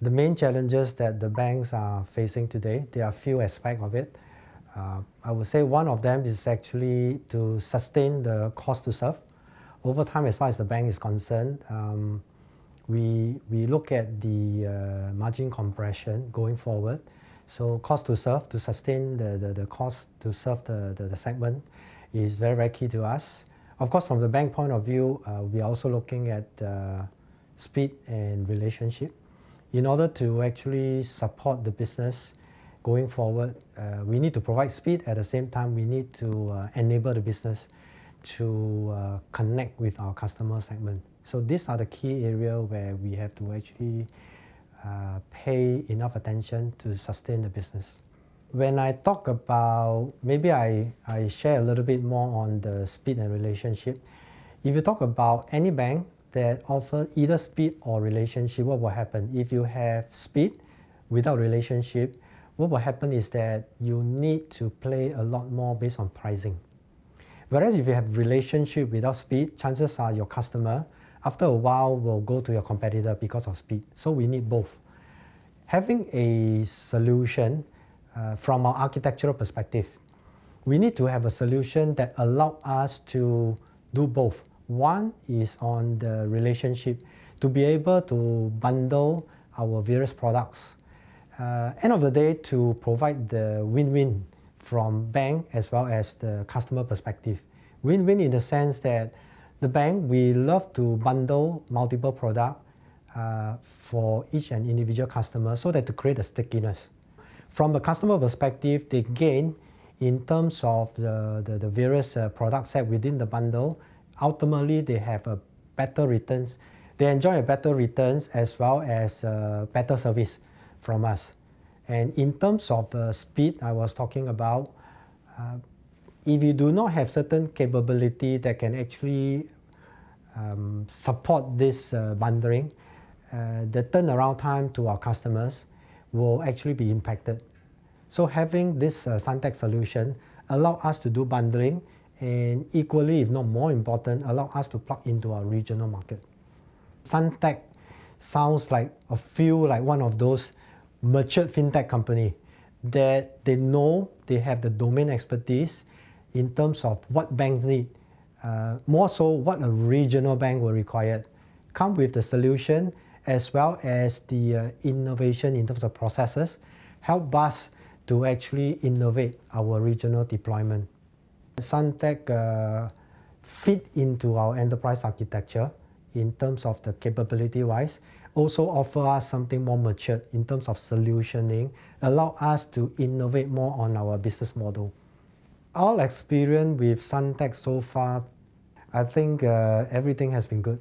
The main challenges that the banks are facing today, there are a few aspects of it. Uh, I would say one of them is actually to sustain the cost to serve. Over time, as far as the bank is concerned, um, we, we look at the uh, margin compression going forward. So cost to serve, to sustain the, the, the cost to serve the, the, the, segment is very, very key to us. Of course, from the bank point of view, uh, we are also looking at uh, speed and relationship. In order to actually support the business going forward, uh, we need to provide speed. At the same time, we need to uh, enable the business to uh, connect with our customer segment. So these are the key areas where we have to actually uh, pay enough attention to sustain the business. When I talk about, maybe I, I share a little bit more on the speed and relationship. If you talk about any bank that offer either speed or relationship, what will happen? If you have speed without relationship, what will happen is that you need to play a lot more based on pricing. Whereas if you have relationship without speed, chances are your customer after a while will go to your competitor because of speed. So we need both. Having a solution uh, from our architectural perspective, we need to have a solution that allow us to do both. One is on the relationship to be able to bundle our various products. Uh, end of the day, to provide the win-win from bank as well as the customer perspective. Win-win in the sense that the bank, we love to bundle multiple products uh, for each and individual customer so that to create a stickiness. From a customer perspective, they gain in terms of the, the, the various uh, products set within the bundle. Ultimately, they have a better returns. They enjoy a better returns as well as better service from us. And in terms of uh, speed, I was talking about, uh, if you do not have certain capability that can actually um, support this uh, bundling, uh, the turnaround time to our customers will actually be impacted. So having this uh, Suntec solution allow us to do bundling and equally, if not more important, allow us to plug into our regional market. Suntec sounds like a feel like one of those matured fintech company that they know they have the domain expertise in terms of what banks need, uh, more so what a regional bank will require. Come with the solution as well as the uh, innovation in terms of processes, help us to actually innovate our regional deployment. Suntec uh, fit into our enterprise architecture in terms of the capability wise also offer us something more mature in terms of solutioning, allow us to innovate more on our business model. Our experience with Suntec so far, I think uh, everything has been good.